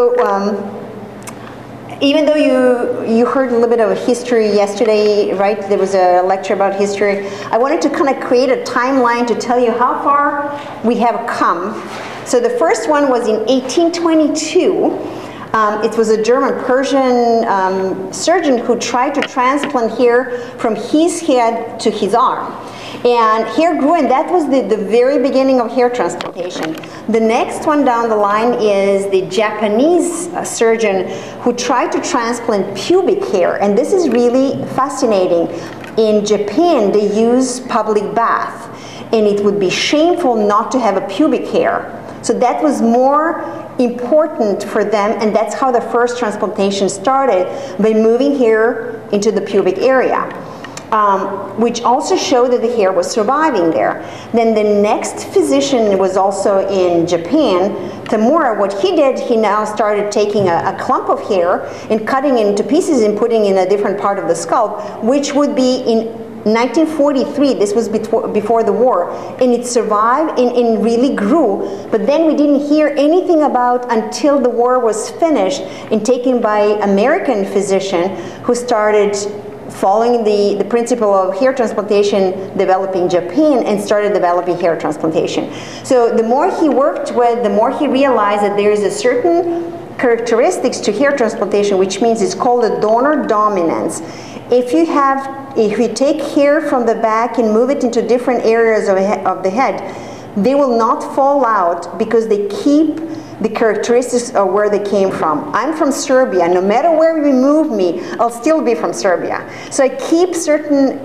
So um, even though you you heard a little bit of history yesterday, right? There was a lecture about history. I wanted to kind of create a timeline to tell you how far we have come. So the first one was in 1822. Um, it was a German Persian um, surgeon who tried to transplant hair from his head to his arm. And hair grew, and that was the, the very beginning of hair transplantation. The next one down the line is the Japanese uh, surgeon who tried to transplant pubic hair, and this is really fascinating. In Japan, they use public bath, and it would be shameful not to have a pubic hair. So that was more important for them, and that's how the first transplantation started by moving hair into the pubic area um, which also showed that the hair was surviving there. Then the next physician was also in Japan, Tamura. What he did, he now started taking a, a clump of hair and cutting it into pieces and putting in a different part of the scalp, which would be in 1943, this was before the war, and it survived and, and, really grew. But then we didn't hear anything about until the war was finished and taken by American physician who started following the, the principle of hair transplantation developing Japan and started developing hair transplantation. So the more he worked with, the more he realized that there is a certain characteristics to hair transplantation, which means it's called a donor dominance. If you have, if you take hair from the back and move it into different areas of, of the head, they will not fall out because they keep the characteristics of where they came from. I'm from Serbia. No matter where you move me, I'll still be from Serbia. So I keep certain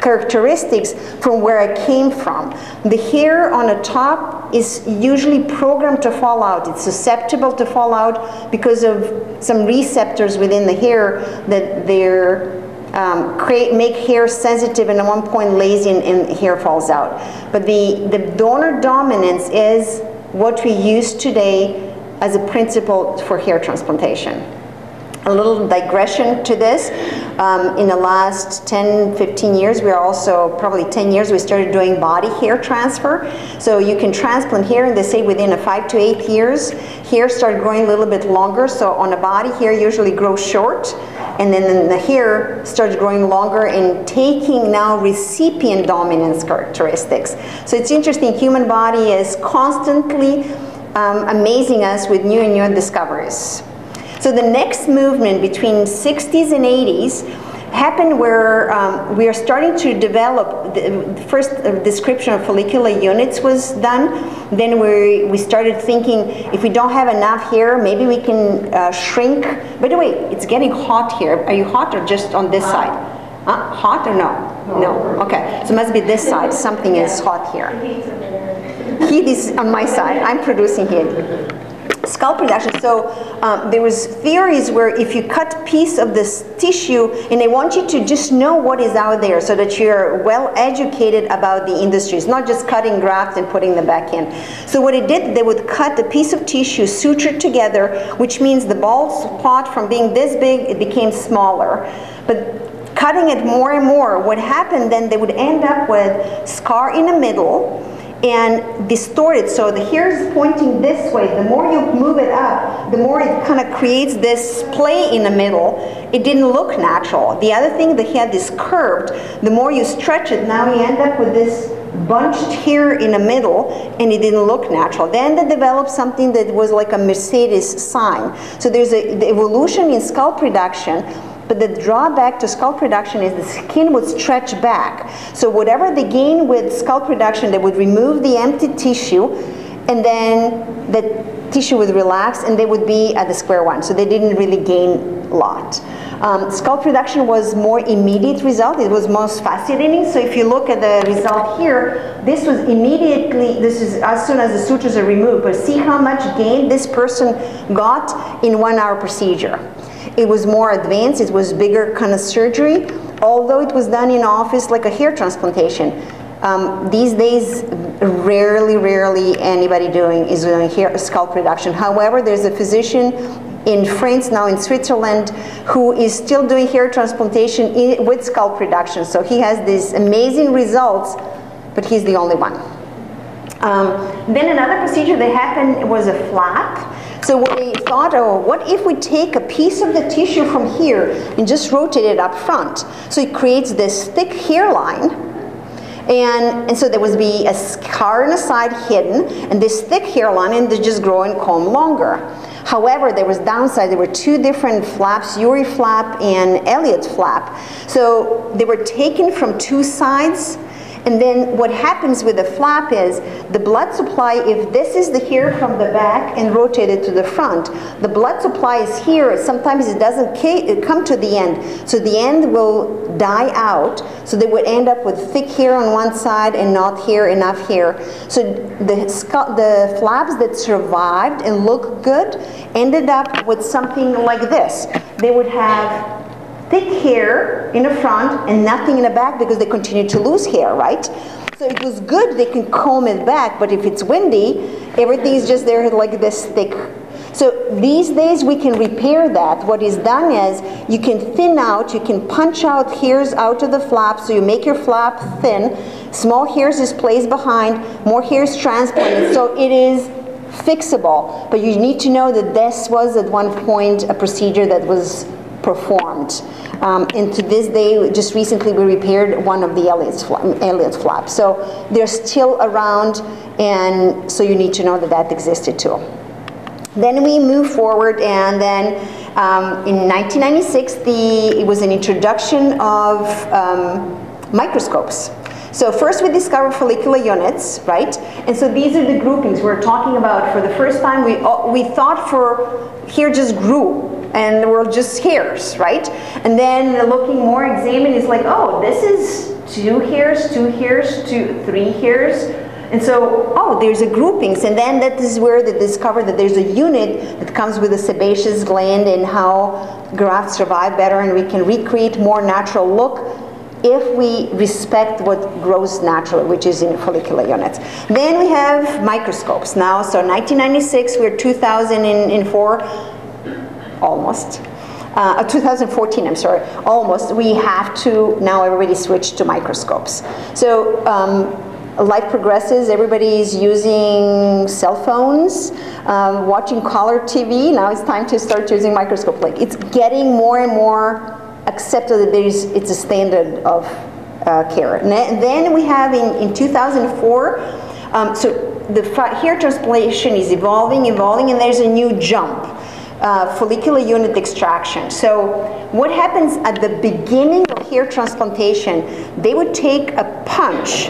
characteristics from where I came from. The hair on the top is usually programmed to fall out. It's susceptible to fall out because of some receptors within the hair that they're um, create, make hair sensitive and at one point lazy and, and hair falls out. But the, the donor dominance is what we use today as a principle for hair transplantation. A little digression to this. Um, in the last 10, 15 years, we are also, probably 10 years, we started doing body hair transfer. So you can transplant hair and they say within a five to eight years, hair started growing a little bit longer. So on the body, hair usually grows short and then the hair starts growing longer and taking now recipient dominance characteristics. So it's interesting, human body is constantly um, amazing us with new and new discoveries. So the next movement between 60s and 80s happened where um, we are starting to develop, the first description of follicular units was done. Then we, we started thinking if we don't have enough here, maybe we can uh, shrink. By the way, it's getting hot here. Are you hot or just on this side? Uh, hot or no? No. Okay. So it must be this side. Something is hot here. Heat is on my side. I'm producing heat scalp reduction. So um, there was theories where if you cut piece of this tissue and they want you to just know what is out there so that you're well educated about the industry. It's not just cutting graft and putting them back in. So what it did, they would cut a piece of tissue sutured together, which means the bald spot from being this big, it became smaller. But cutting it more and more, what happened then, they would end up with scar in the middle, and distort it. So the hair is pointing this way. The more you move it up, the more it kind of creates this play in the middle. It didn't look natural. The other thing, the head is curved. The more you stretch it, now you end up with this bunched hair in the middle and it didn't look natural. Then they developed something that was like a Mercedes sign. So there's a, the evolution in scalp reduction but the drawback to scalp reduction is the skin would stretch back. So whatever they gain with scalp reduction, they would remove the empty tissue and then the tissue would relax and they would be at the square one. So they didn't really gain a lot. Um, scalp reduction was more immediate result. It was most fascinating. So if you look at the result here, this was immediately, this is as soon as the sutures are removed, but see how much gain this person got in one hour procedure. It was more advanced, it was bigger kind of surgery, although it was done in office like a hair transplantation. Um, these days, rarely, rarely anybody doing is doing hair scalp reduction. However, there's a physician in France, now in Switzerland, who is still doing hair transplantation in, with scalp reduction. So he has these amazing results, but he's the only one. Um, then another procedure that happened was a flap. So we thought, oh, what if we take a piece of the tissue from here and just rotate it up front? So it creates this thick hairline. And, and so there would be a scar on the side hidden, and this thick hairline, and they just grow and comb longer. However, there was downside. There were two different flaps, Juri flap and Elliott flap. So they were taken from two sides and then what happens with the flap is the blood supply, if this is the hair from the back and rotated to the front, the blood supply is here. Sometimes it doesn't come to the end. So the end will die out. So they would end up with thick hair on one side and not hair, enough hair. So the, the flaps that survived and looked good ended up with something like this. They would have thick hair in the front and nothing in the back because they continue to lose hair, right? So it was good they can comb it back, but if it's windy, everything is just there like this thick. So these days we can repair that. What is done is you can thin out, you can punch out hairs out of the flap, so you make your flap thin, small hairs is placed behind, more hairs transplanted, so it is fixable. But you need to know that this was at one point a procedure that was performed. Um, and to this day, just recently we repaired one of the Elliott's, fla Elliott's flaps. So they're still around, and so you need to know that that existed too. Then we move forward, and then um, in 1996, the, it was an introduction of um, microscopes. So first we discovered follicular units, right? And so these are the groupings we're talking about for the first time. We, we thought for here just grew and the world just hairs, right? And then looking more examined is like, oh, this is two hairs, two hairs, two, three hairs. And so, oh, there's a groupings, and then that is where they discover that there's a unit that comes with a sebaceous gland and how grafts survive better, and we can recreate more natural look if we respect what grows naturally, which is in follicular units. Then we have microscopes now. So 1996, we're 2004, almost. Uh, 2014, I'm sorry, almost, we have to now everybody switch to microscopes. So um, life progresses, everybody is using cell phones, um, watching color TV, now it's time to start using microscope. Like it's getting more and more accepted that there is, it's a standard of uh, care. And then we have in, in 2004, um, so the hair transplantation is evolving, evolving, and there's a new jump uh, follicular unit extraction. So what happens at the beginning of hair transplantation, they would take a punch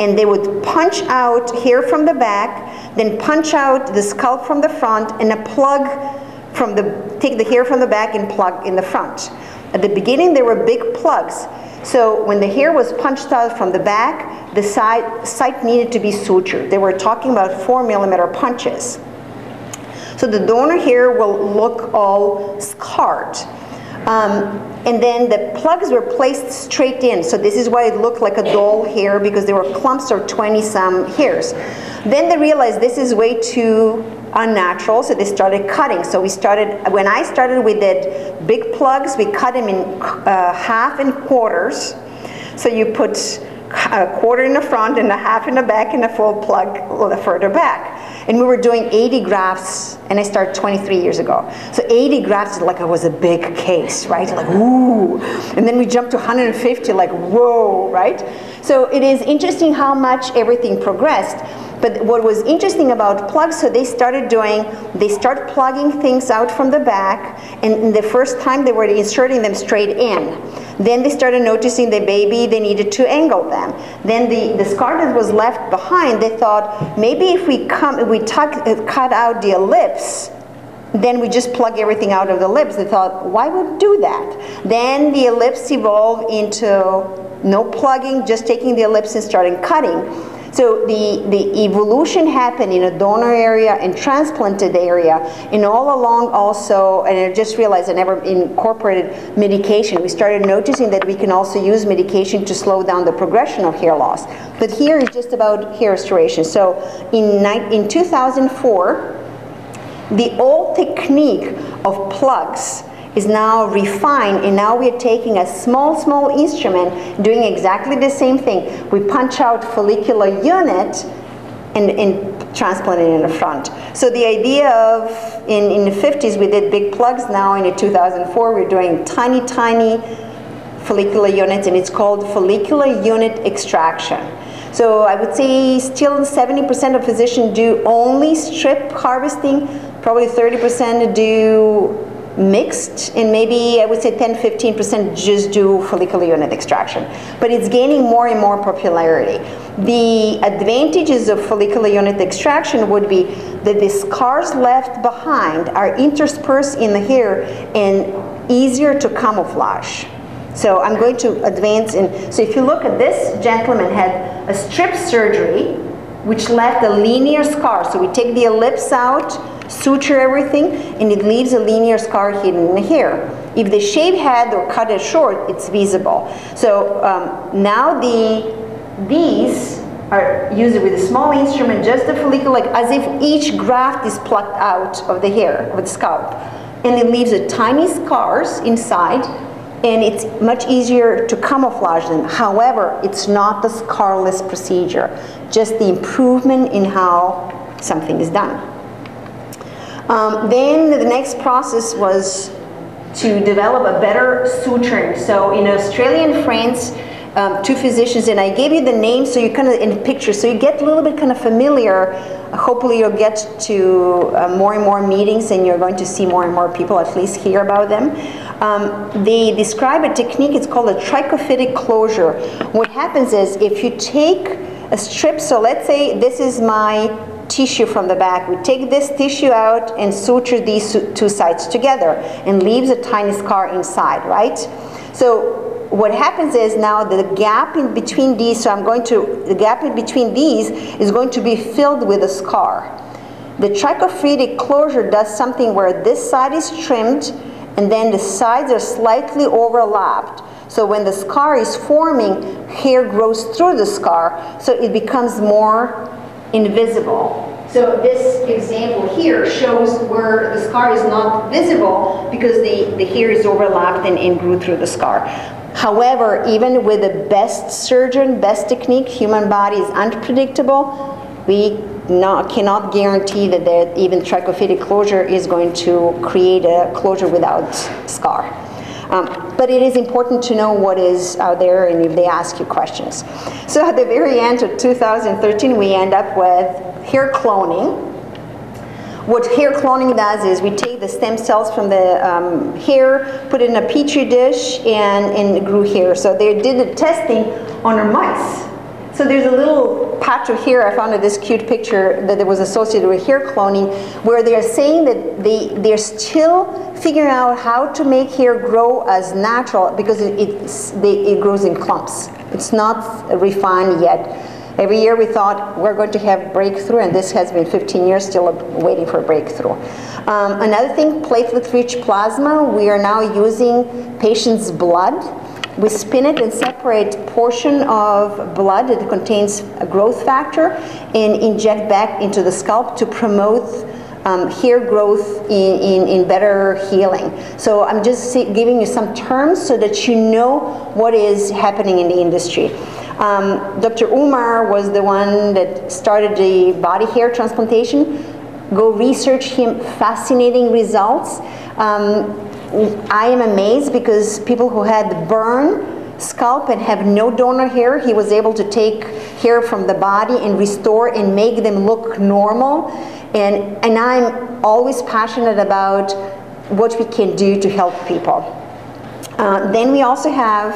and they would punch out hair from the back, then punch out the scalp from the front and a plug from the, take the hair from the back and plug in the front. At the beginning, there were big plugs. So when the hair was punched out from the back, the side, site needed to be sutured. They were talking about four millimeter punches. So the donor hair will look all scarred. Um, and then the plugs were placed straight in. So this is why it looked like a doll hair because there were clumps or 20 some hairs. Then they realized this is way too unnatural, so they started cutting. So we started, when I started, we did big plugs. We cut them in uh, half and quarters. So you put a quarter in the front and a half in the back and a full plug further back. And we were doing 80 grafts, and I started 23 years ago. So 80 grafts, like it was a big case, right? Like, ooh. And then we jumped to 150, like, whoa, right? So it is interesting how much everything progressed. But what was interesting about plugs, so they started doing, they start plugging things out from the back, and the first time they were inserting them straight in. Then they started noticing the baby, they needed to angle them. Then the, the scar that was left behind, they thought, maybe if we come, if we tuck, uh, cut out the ellipse, then we just plug everything out of the ellipse. They thought, why would do that? Then the ellipse evolved into no plugging, just taking the ellipse and starting cutting. So the, the evolution happened in a donor area and transplanted area, and all along also, and I just realized I never incorporated medication. We started noticing that we can also use medication to slow down the progression of hair loss. But here is just about hair restoration. So in, in 2004, the old technique of plugs is now refined and now we're taking a small, small instrument doing exactly the same thing. We punch out follicular unit and, and transplanted in the front. So the idea of, in, in the 50s, we did big plugs. Now in 2004, we're doing tiny, tiny follicular units, and it's called follicular unit extraction. So I would say still 70% of physicians do only strip harvesting, probably 30% do mixed, and maybe I would say 10 15% just do follicular unit extraction. But it's gaining more and more popularity. The advantages of follicular unit extraction would be that the scars left behind are interspersed in the hair and easier to camouflage. So I'm going to advance in, so if you look at this gentleman had a strip surgery which left a linear scar. So we take the ellipse out, suture everything, and it leaves a linear scar hidden hair. If they shave head or cut it short, it's visible. So um, now the these are used with a small instrument, just a follicle, like as if each graft is plucked out of the hair, of the scalp. And it leaves a tiny scars inside, and it's much easier to camouflage them. However, it's not the scarless procedure, just the improvement in how something is done. Um, then the next process was to develop a better suturing. So in Australia and France, um, two physicians, and I gave you the names so you kind of in pictures, so you get a little bit kind of familiar. Hopefully, you'll get to uh, more and more meetings, and you're going to see more and more people at least hear about them. Um, they describe a technique. It's called a trichophytic closure. What happens is if you take a strip. So let's say this is my tissue from the back. We take this tissue out and suture these two sides together and leaves a tiny scar inside, right? So what happens is now the gap in between these, so I'm going to, the gap in between these is going to be filled with a scar. The trichophytic closure does something where this side is trimmed and then the sides are slightly overlapped. So when the scar is forming, hair grows through the scar, so it becomes more invisible. So this example here shows where the scar is not visible because the, the hair is overlapped and, and grew through the scar. However, even with the best surgeon, best technique, human body is unpredictable. We not, cannot guarantee that the, even trichophytic closure is going to create a closure without scar. Um, but it is important to know what is out there and if they ask you questions. So at the very end of 2013, we end up with hair cloning. What hair cloning does is we take the stem cells from the um, hair, put it in a petri dish, and, and grew hair. So they did the testing on our mice. So there's a little patch of hair, I found this cute picture that was associated with hair cloning, where they're saying that they, they're still figuring out how to make hair grow as natural because it, they, it grows in clumps. It's not refined yet. Every year we thought we're going to have breakthrough, and this has been 15 years still waiting for a breakthrough. Um, another thing, platelet-rich plasma, we are now using patients' blood we spin it and separate portion of blood that contains a growth factor and inject back into the scalp to promote um, hair growth in, in, in, better healing. So I'm just giving you some terms so that you know what is happening in the industry. Um, Dr. Umar was the one that started the body hair transplantation. Go research him, fascinating results. Um, I am amazed because people who had burn scalp and have no donor hair, he was able to take hair from the body and restore and make them look normal. And, and I'm always passionate about what we can do to help people. Uh, then we also have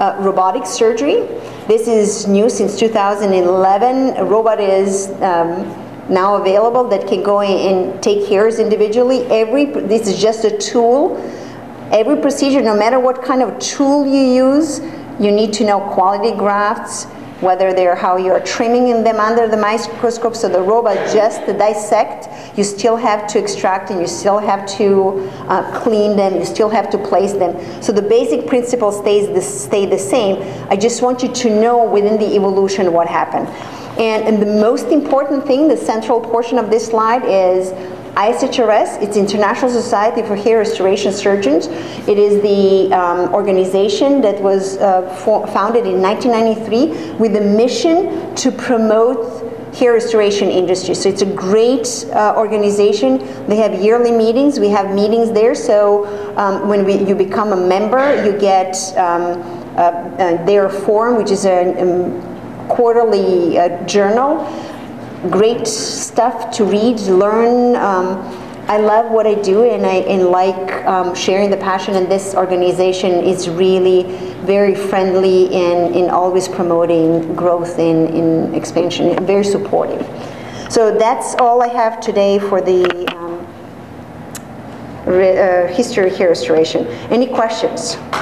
uh, robotic surgery. This is new since 2011. A robot is um, now available that can go in and take hairs individually. Every, this is just a tool. Every procedure, no matter what kind of tool you use, you need to know quality grafts, whether they're how you're trimming them under the microscope. So the robot just to dissect you still have to extract and you still have to uh, clean them. You still have to place them. So the basic principle stays the, stay the same. I just want you to know within the evolution what happened and, and the most important thing, the central portion of this slide is ISHRS, it's International Society for Hair Restoration Surgeons. It is the um, organization that was uh, founded in 1993 with the mission to promote hair restoration industry. So it's a great uh, organization. They have yearly meetings. We have meetings there. So um, when we, you become a member, you get um, uh, their Forum, which is a quarterly uh, journal. Great stuff to read, learn. Um, I love what I do and I and like um, sharing the passion and this organization is really very friendly and in always promoting growth in, in expansion, very supportive. So that's all I have today for the um, re, uh, history hair restoration. Any questions?